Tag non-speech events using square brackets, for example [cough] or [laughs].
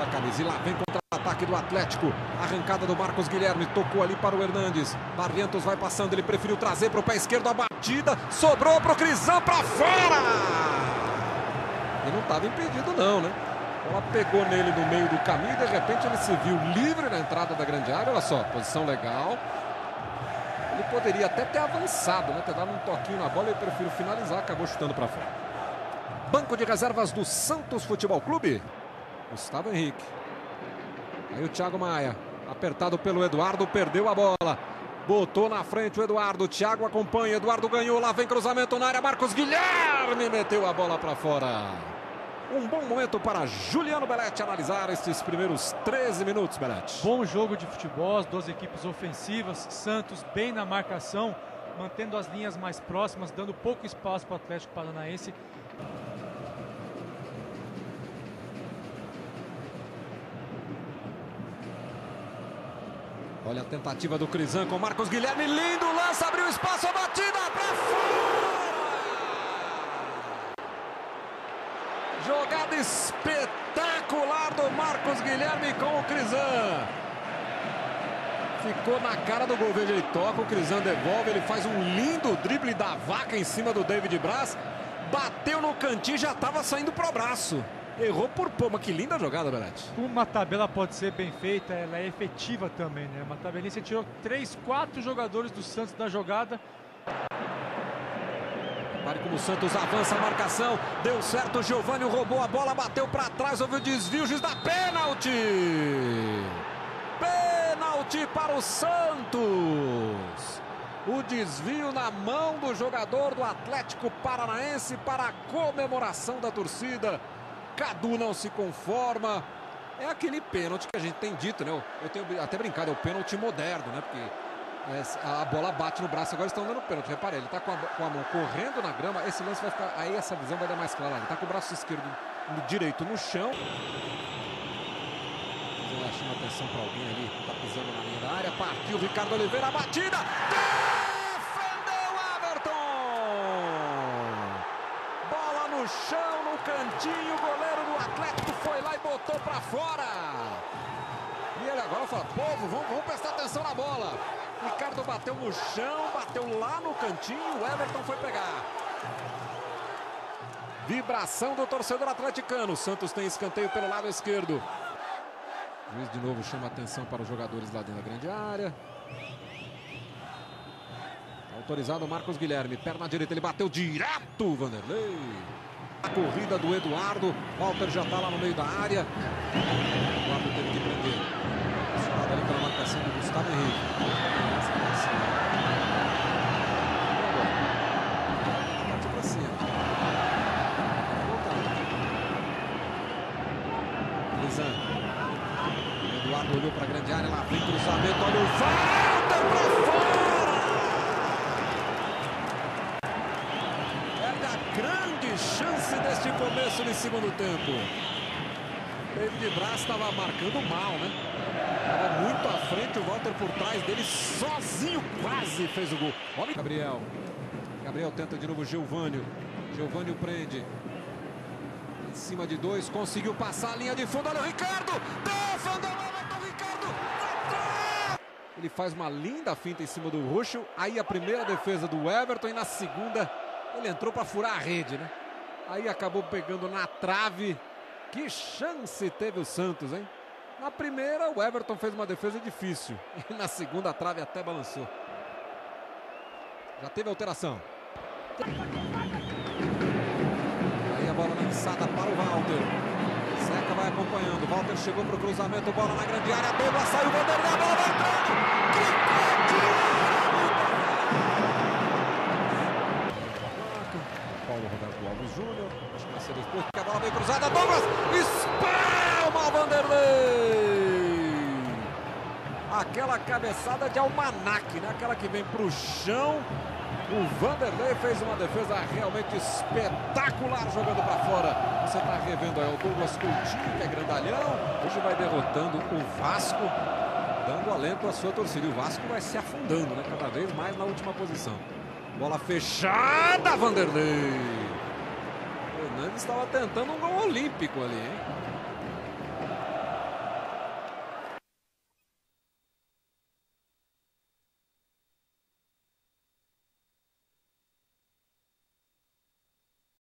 pela camisa. E lá vem contra-ataque do Atlético. Arrancada do Marcos Guilherme. Tocou ali para o Hernandes. Barrientos vai passando. Ele preferiu trazer para o pé esquerdo a batida. Sobrou para o Crisão para fora. E não estava impedido, não, né? Ela pegou nele no meio do caminho. De repente ele se viu livre na entrada da grande área. Olha só, posição legal. Ele poderia até ter avançado, né? Ter dado um toquinho na bola. Ele preferiu finalizar. Acabou chutando para fora. Banco de reservas do Santos Futebol Clube. Gustavo Henrique. Aí o Thiago Maia. Apertado pelo Eduardo, perdeu a bola. Botou na frente o Eduardo. Thiago acompanha. Eduardo ganhou. Lá vem cruzamento na área. Marcos Guilherme meteu a bola para fora. Um bom momento para Juliano Belete analisar estes primeiros 13 minutos, Belete. Bom jogo de futebol, as duas equipes ofensivas. Santos bem na marcação, mantendo as linhas mais próximas, dando pouco espaço para o Atlético Paranaense. Olha a tentativa do Crisan com Marcos Guilherme. Lindo lance, abriu espaço, a batida para fora! Jogada espetacular do Marcos Guilherme com o Crisan. Ficou na cara do gol. Veja, ele toca, o Crisan devolve, ele faz um lindo drible da vaca em cima do David Braz. Bateu no cantinho, já estava saindo pro braço. Errou por pô, mas que linda jogada, Belete. Uma tabela pode ser bem feita, ela é efetiva também, né? Uma tabelinha, você tirou três, quatro jogadores do Santos da jogada. Repare como o Santos avança a marcação. Deu certo, o Giovanni roubou a bola, bateu para trás, houve o desvio, juiz da pênalti. Pênalti para o Santos. O desvio na mão do jogador do Atlético Paranaense para a comemoração da torcida. Cadu não se conforma. É aquele pênalti que a gente tem dito, né? Eu tenho até brincado, é o pênalti moderno, né? Porque é, a bola bate no braço, agora estão dando pênalti. Repare, ele está com, com, a mão correndo na grama. Esse lance vai ficar. Aí essa visão vai dar mais clara. Ele está com o braço esquerdo no direito no chão. Ela chama atenção para alguém ali. Está pisando na linha da área. Partiu Ricardo Oliveira. A batida. Defendeu Everton. Bola no chão, cantinho. O goleiro do Atlético foi lá e botou para fora. E ele agora fala: povo, vamos, vamos prestar atenção na bola. Ricardo bateu no chão, bateu lá no cantinho. O Everton foi pegar. Vibração do torcedor atleticano. Santos tem escanteio pelo lado esquerdo. O juiz de novo chama atenção para os jogadores lá dentro da grande área. Autorizado Marcos Guilherme. Perna direita, ele bateu direto, Vanderlei. A corrida do Eduardo. Walter já está lá no meio da área. Eduardo teve que prender. Suado ali pela marcação do Gustavo Henrique. Eduardo olhou para a grande área, lá vem cruzamento, olha o Walter para fora! Perde a grande chance deste começo de segundo tempo. David Braz estava marcando mal, né? Estava muito à frente, o Walter por trás dele, sozinho, quase fez o gol. Olha Gabriel. Gabriel tenta de novo Geovânio. Geovânio prende. Em cima de dois, conseguiu passar a linha de fundo. Olha o Ricardo! Defendeu o Ricardo! Ele faz uma linda finta em cima do Ruschel. Aí a primeira defesa do Everton e na segunda ele entrou para furar a rede, né? Aí acabou pegando na trave. Que chance teve o Santos, hein? Na primeira, o Everton fez uma defesa difícil. [laughs] E na segunda, a trave até balançou. Já teve alteração. Aí a bola lançada para o Walter. Zeca vai acompanhando. Walter chegou para o cruzamento. Bola na grande área. Douglas saiu. Vanderlei. A bola entrando. Paulo Roberto Alves Júnior. Acho que vai ser depois porque a bola vem cruzada. Douglas espalma Vanderlei. Aquela cabeçada de almanac, né? Aquela que vem para o chão. O Vanderlei fez uma defesa realmente espetacular jogando para fora. Você está revendo aí o Douglas Coutinho, que é grandalhão. Hoje vai derrotando o Vasco, dando alento à sua torcida. E o Vasco vai se afundando, né? Cada vez mais na última posição. Bola fechada, Vanderlei. O Hernandes estava tentando um gol olímpico ali, hein?